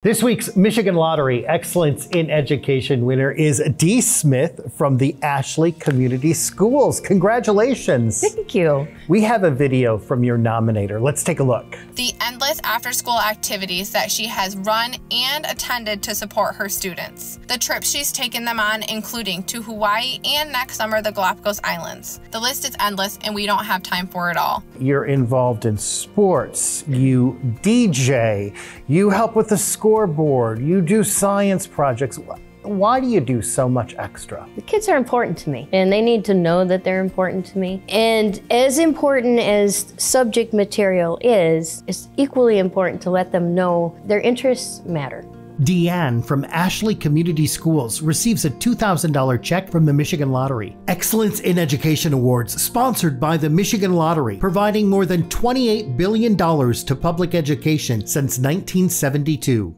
This week's Michigan Lottery Excellence in Education winner is Dee Smith from the Ashley Community Schools. Congratulations. Thank you. We have a video from your nominator. Let's take a look. The endless after school activities that she has run and attended to support her students. The trips she's taken them on, including to Hawaii and next summer the Galapagos Islands. The list is endless and we don't have time for it all. You're involved in sports, you DJ, you help with the school scoreboard, you do science projects. Why do you do so much extra? The kids are important to me and they need to know that they're important to me. And as important as subject material is, it's equally important to let them know their interests matter. Deann from Ashley Community Schools receives a $2,000 check from the Michigan Lottery. Excellence in Education Awards, sponsored by the Michigan Lottery, providing more than $28 billion to public education since 1972.